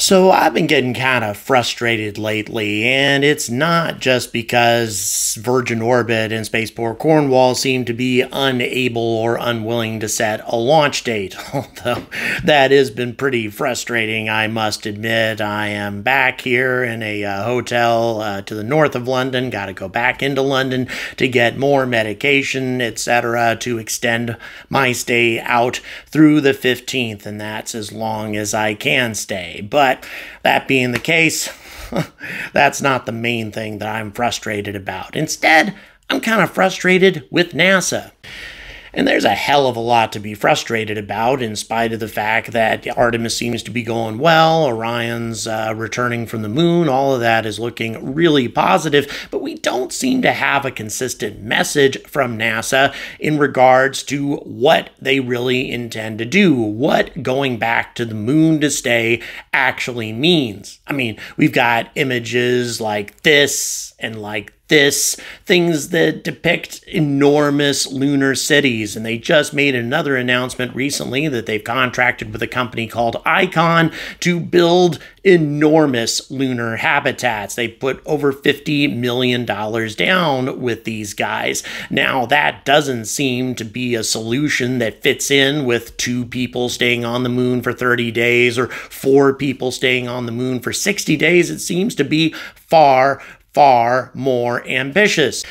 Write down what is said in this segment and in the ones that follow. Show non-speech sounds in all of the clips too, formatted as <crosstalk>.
So I've been getting kind of frustrated lately, and it's not just because Virgin Orbit and Spaceport Cornwall seem to be unable or unwilling to set a launch date, <laughs> although that has been pretty frustrating, I must admit. I am back here in a uh, hotel uh, to the north of London, got to go back into London to get more medication, etc., to extend my stay out through the 15th, and that's as long as I can stay. But but that being the case, <laughs> that's not the main thing that I'm frustrated about. Instead, I'm kind of frustrated with NASA. And there's a hell of a lot to be frustrated about, in spite of the fact that Artemis seems to be going well, Orion's uh, returning from the moon, all of that is looking really positive, but we don't seem to have a consistent message from NASA in regards to what they really intend to do, what going back to the moon to stay actually means. I mean, we've got images like this and like this, things that depict enormous lunar cities. And they just made another announcement recently that they've contracted with a company called Icon to build enormous lunar habitats. They put over $50 million down with these guys. Now, that doesn't seem to be a solution that fits in with two people staying on the moon for 30 days or four people staying on the moon for 60 days. It seems to be far far more ambitious.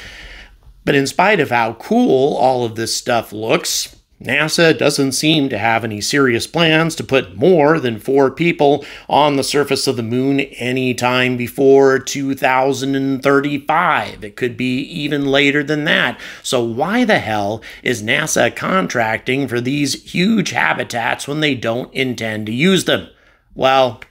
But in spite of how cool all of this stuff looks, NASA doesn't seem to have any serious plans to put more than four people on the surface of the moon anytime before 2035. It could be even later than that. So, why the hell is NASA contracting for these huge habitats when they don't intend to use them? Well,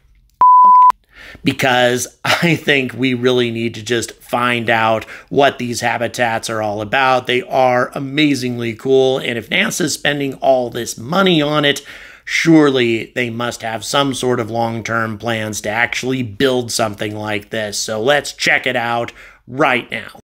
because <laughs> I think we really need to just find out what these habitats are all about. They are amazingly cool, and if NASA's spending all this money on it, surely they must have some sort of long term plans to actually build something like this. So let's check it out right now.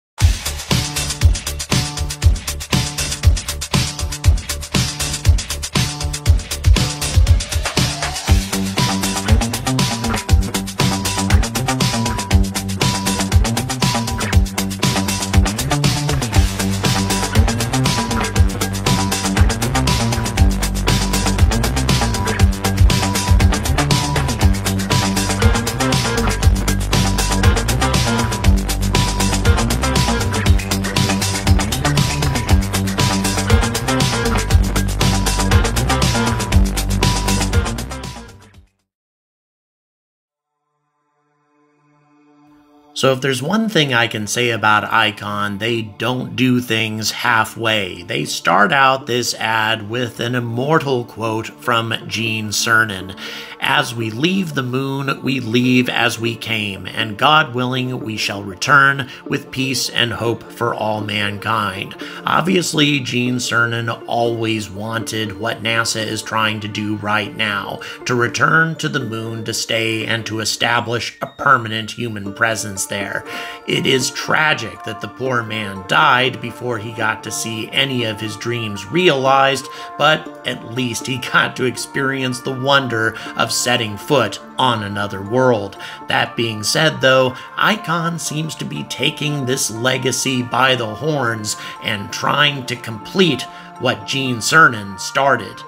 So, if there's one thing I can say about Icon, they don't do things halfway. They start out this ad with an immortal quote from Gene Cernan As we leave the moon, we leave as we came, and God willing, we shall return with peace and hope for all mankind. Obviously, Gene Cernan always wanted what NASA is trying to do right now to return to the moon to stay and to establish a permanent human presence there. It is tragic that the poor man died before he got to see any of his dreams realized, but at least he got to experience the wonder of setting foot on another world. That being said, though, Icon seems to be taking this legacy by the horns and trying to complete what Gene Cernan started.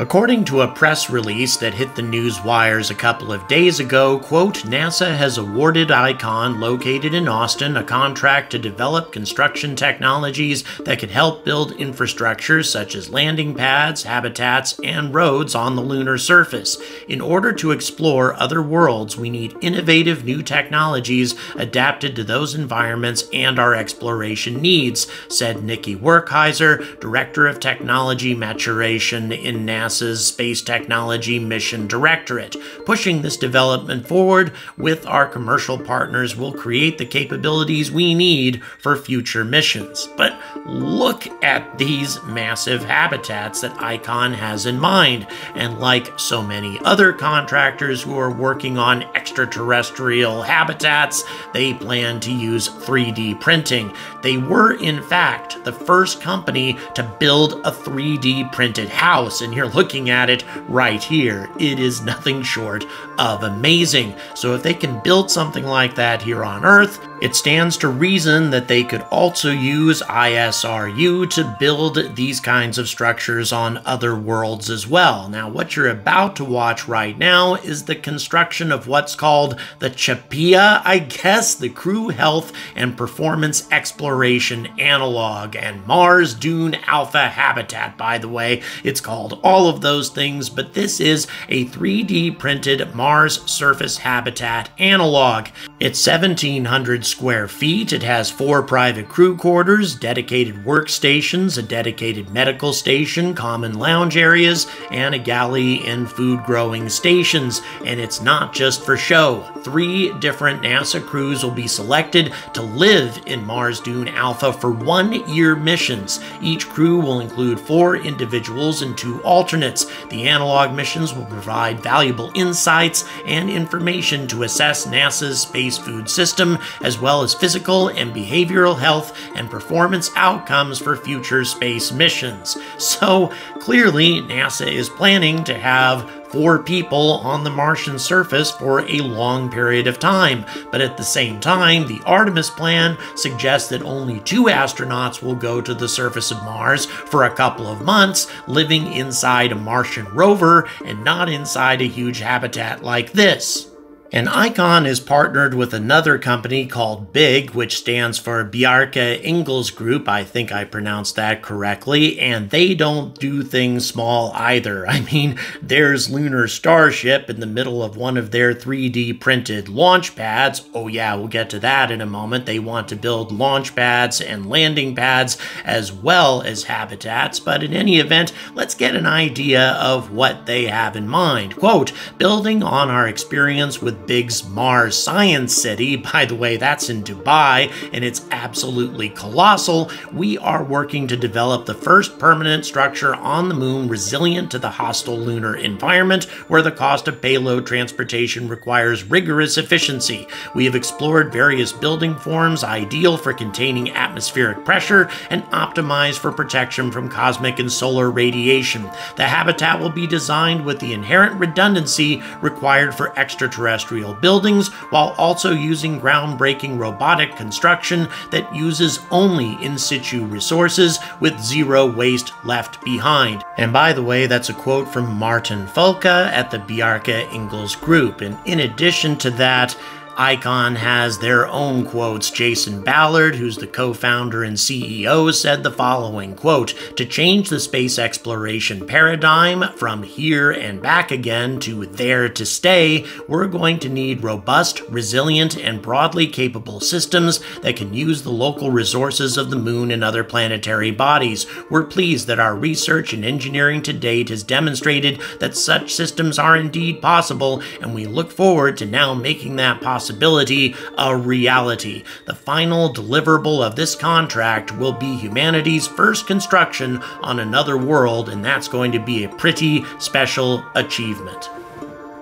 According to a press release that hit the news wires a couple of days ago, quote, NASA has awarded ICON, located in Austin, a contract to develop construction technologies that could help build infrastructure such as landing pads, habitats, and roads on the lunar surface. In order to explore other worlds, we need innovative new technologies adapted to those environments and our exploration needs, said Nikki Werkheiser, Director of Technology Maturation in NASA. NASA's Space Technology Mission Directorate. Pushing this development forward with our commercial partners will create the capabilities we need for future missions. But look at these massive habitats that ICON has in mind, and like so many other contractors who are working on extraterrestrial habitats, they plan to use 3D printing. They were, in fact, the first company to build a 3D printed house, and you're looking at it right here. It is nothing short of amazing. So, if they can build something like that here on Earth, it stands to reason that they could also use ISRU to build these kinds of structures on other worlds as well. Now, what you're about to watch right now is the construction of what's called the CHAPEA, I guess, the Crew Health and Performance Exploration Analog, and Mars Dune Alpha Habitat, by the way. It's called all of those things, but this is a 3D printed Mars surface habitat analog. It's 1700 square feet. It has four private crew quarters, dedicated workstations, a dedicated medical station, common lounge areas, and a galley and food growing stations. And it's not just for show. Three different NASA crews will be selected to live in Mars Dune Alpha for one year missions. Each crew will include four individuals and two alternates. The analog missions will provide valuable insights and information to assess NASA's space food system as well as physical and behavioral health and performance outcomes for future space missions. So clearly, NASA is planning to have four people on the Martian surface for a long period of time. But at the same time, the Artemis plan suggests that only two astronauts will go to the surface of Mars for a couple of months, living inside a Martian rover and not inside a huge habitat like this. And Icon is partnered with another company called BIG, which stands for Bjarke Ingels Group. I think I pronounced that correctly. And they don't do things small either. <laughs> I mean, there's Lunar Starship in the middle of one of their 3D printed launch pads. Oh, yeah, we'll get to that in a moment. They want to build launch pads and landing pads as well as habitats. But in any event, let's get an idea of what they have in mind. Quote, building on our experience with Big's Mars Science City. By the way, that's in Dubai, and it's absolutely colossal. We are working to develop the first permanent structure on the moon resilient to the hostile lunar environment, where the cost of payload transportation requires rigorous efficiency. We have explored various building forms ideal for containing atmospheric pressure and optimized for protection from cosmic and solar radiation. The habitat will be designed with the inherent redundancy required for extraterrestrial industrial buildings while also using groundbreaking robotic construction that uses only in situ resources with zero waste left behind. And by the way, that's a quote from Martin Voelkle at the Bjarke Ingels Group. And in addition to that, Icon has their own quotes. Jason Ballard, who's the co-founder and CEO, said the following, quote, To change the space exploration paradigm from here and back again to there to stay, we're going to need robust, resilient, and broadly capable systems that can use the local resources of the moon and other planetary bodies. We're pleased that our research and engineering to date has demonstrated that such systems are indeed possible, and we look forward to now making that possible possibility a reality. The final deliverable of this contract will be humanity's first construction on another world, and that's going to be a pretty special achievement.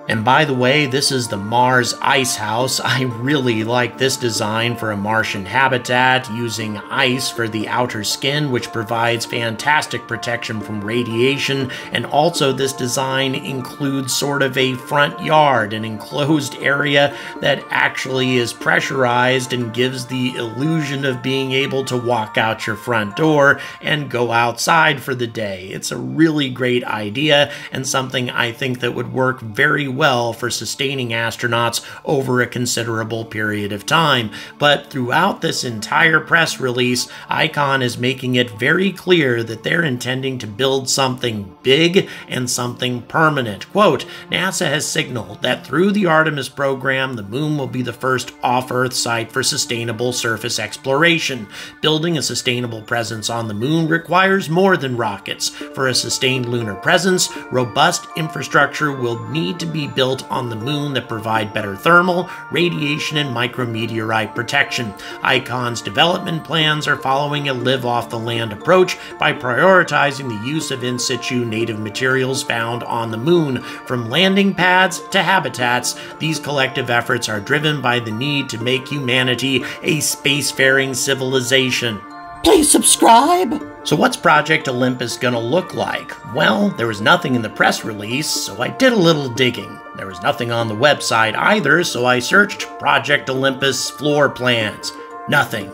And by the way, this is the Mars Ice House. I really like this design for a Martian habitat, using ice for the outer skin, which provides fantastic protection from radiation. And also, this design includes sort of a front yard, an enclosed area that actually is pressurized and gives the illusion of being able to walk out your front door and go outside for the day. It's a really great idea and something I think that would work very well for sustaining astronauts over a considerable period of time. But throughout this entire press release, ICON is making it very clear that they're intending to build something big and something permanent. Quote, NASA has signaled that through the Artemis program, the moon will be the first off-Earth site for sustainable surface exploration. Building a sustainable presence on the moon requires more than rockets. For a sustained lunar presence, robust infrastructure will need to be built on the moon that provide better thermal, radiation, and micrometeorite protection. ICON's development plans are following a live off the land approach by prioritizing the use of in situ native materials found on the moon. From landing pads to habitats, these collective efforts are driven by the need to make humanity a spacefaring civilization. Please subscribe! So, what's Project Olympus gonna look like? Well, there was nothing in the press release, so I did a little digging. There was nothing on the website either, so I searched Project Olympus floor plans. Nothing.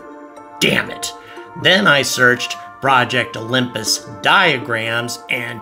Damn it. Then I searched Project Olympus diagrams and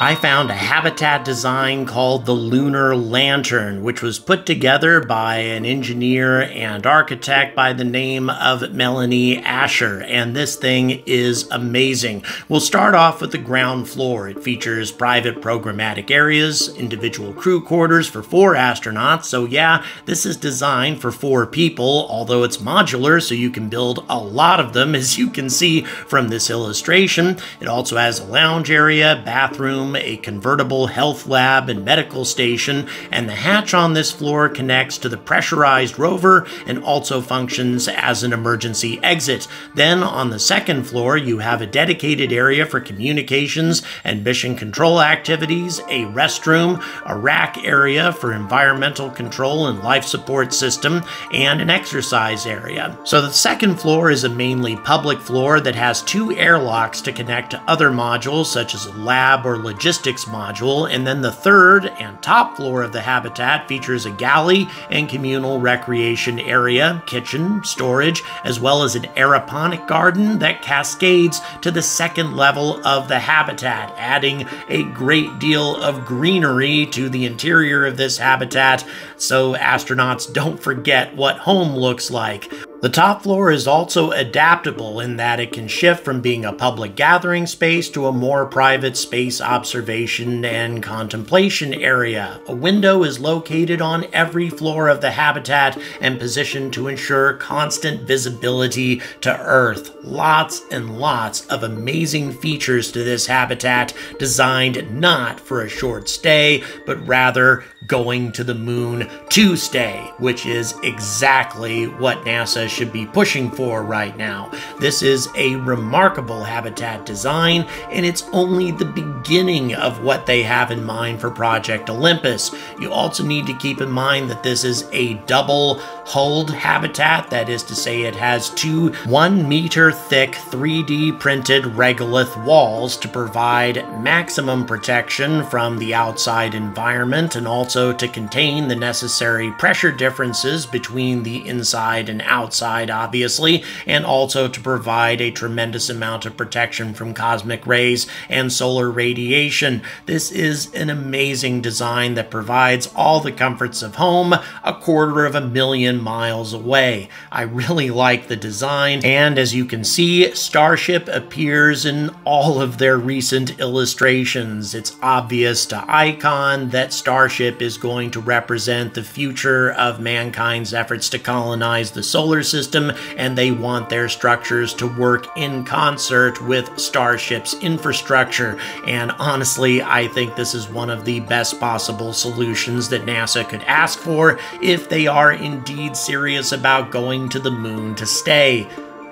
I found a habitat design called the Lunar Lantern, which was put together by an engineer and architect by the name of Melanie Asher, and this thing is amazing. We'll start off with the ground floor. It features private programmatic areas, individual crew quarters for four astronauts, so yeah, this is designed for four people, although it's modular, so you can build a lot of them, as you can see from this illustration. It also has a lounge area, bathroom, a convertible health lab and medical station, and the hatch on this floor connects to the pressurized rover and also functions as an emergency exit. Then on the second floor, you have a dedicated area for communications and mission control activities, a restroom, a rack area for environmental control and life support system, and an exercise area. So the second floor is a mainly public floor that has two airlocks to connect to other modules such as a lab or logistics logistics module, and then the third and top floor of the habitat features a galley and communal recreation area, kitchen, storage, as well as an aeroponic garden that cascades to the second level of the habitat, adding a great deal of greenery to the interior of this habitat so astronauts don't forget what home looks like. The top floor is also adaptable in that it can shift from being a public gathering space to a more private space observation and contemplation area. A window is located on every floor of the habitat and positioned to ensure constant visibility to Earth. Lots and lots of amazing features to this habitat designed not for a short stay, but rather going to the moon to stay, which is exactly what NASA should be pushing for right now. This is a remarkable habitat design, and it's only the beginning of what they have in mind for Project Olympus. You also need to keep in mind that this is a double hulled habitat, that is to say, it has two one meter thick 3D printed regolith walls to provide maximum protection from the outside environment and also to contain the necessary pressure differences between the inside and outside, obviously, and also to provide a tremendous amount of protection from cosmic rays and solar radiation. This is an amazing design that provides all the comforts of home a quarter of a million miles away. I really like the design, and as you can see, Starship appears in all of their recent illustrations. It's obvious to Icon that Starship is going to represent the future of mankind's efforts to colonize the solar system, and they want their structures to work in concert with Starship's infrastructure. And honestly, I think this is one of the best possible solutions that NASA could ask for if they are indeed serious about going to the moon to stay.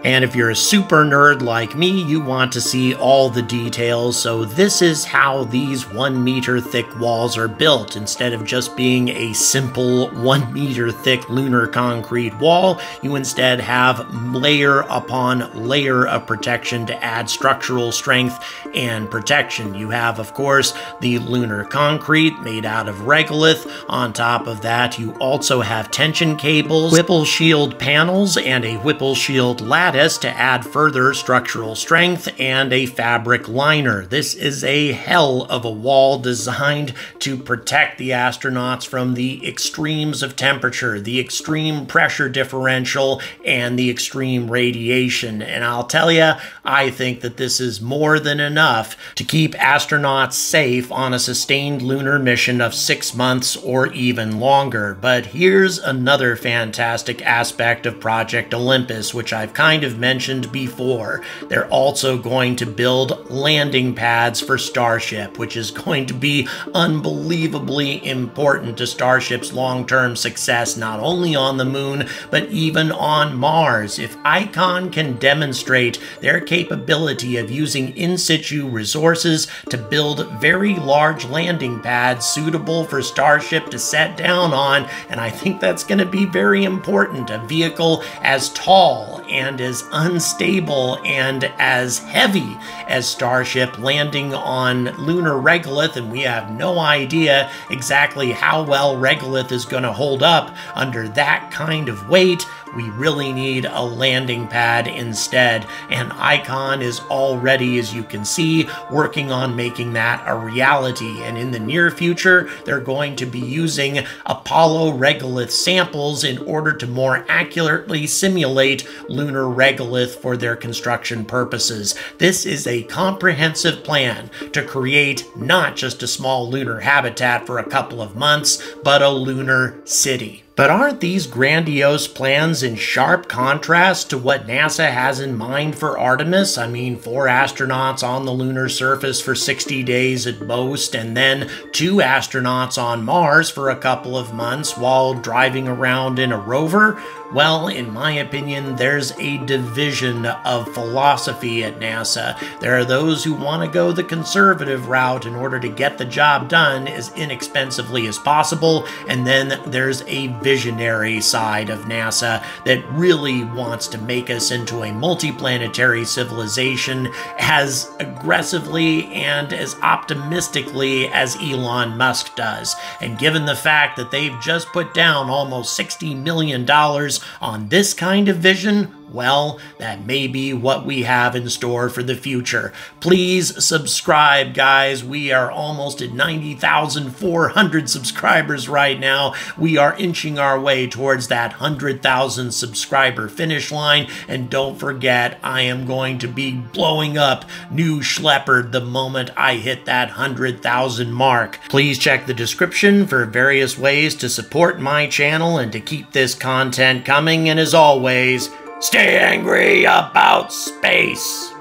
And if you're a super nerd like me, you want to see all the details, so this is how these one meter thick walls are built. Instead of just being a simple <laughs> one meter thick lunar concrete wall, you instead have layer upon layer of protection to add structural strength and protection. You have, of course, the lunar concrete made out of regolith. On top of that, you also have tension cables, Whipple shield panels, and a Whipple shield lattice to add further structural strength and a fabric liner. This is a hell of a wall designed to protect the astronauts from the extremes of temperature, the extreme pressure differential, and the extreme radiation. And I'll tell you, I think that this is more than enough to keep astronauts safe on a sustained lunar mission of six months or even longer. But here's another fantastic aspect of Project Olympus, which I've kind kind of mentioned before, they're also going to build landing pads for Starship, which is going to be unbelievably important to Starship's long term success, not only on the moon, but even on Mars. If Icon can demonstrate their capability of using in situ resources to build very large landing pads suitable for Starship to set down on, and I think that's going to be very important. A vehicle as tall and as unstable and as heavy as Starship landing on lunar regolith, and we have no idea exactly how well regolith is going to hold up under that kind of weight. We really need a landing pad instead, and Icon is already, as you can see, working on making that a reality. And in the near future, they're going to be using Apollo regolith samples in order to more accurately simulate lunar regolith for their construction purposes. This is a comprehensive plan to create not just a small lunar habitat for a couple of months, but a lunar city. But aren't these grandiose plans in sharp contrast to what NASA has in mind for Artemis? I mean, four astronauts on the lunar surface for 60 days at most, and then two astronauts on Mars for a couple of months while driving around in a rover? Well, in my opinion, there's a division of philosophy at NASA. There are those who want to go the conservative route in order to get the job done as inexpensively as possible, and then there's a visionary side of NASA that really wants to make us into a multiplanetary civilization as aggressively and as optimistically as Elon Musk does. And given the fact that they've just put down almost $60 million on this kind of vision, well, that may be what we have in store for the future. Please subscribe, guys. We are almost at 90,400 subscribers right now. We are inching our way towards that 100,000 subscriber finish line. And don't forget, I am going to be blowing up New Shepard the moment I hit that 100,000 mark. Please check the description for various ways to support my channel and to keep this content coming. And as always, Stay angry about space.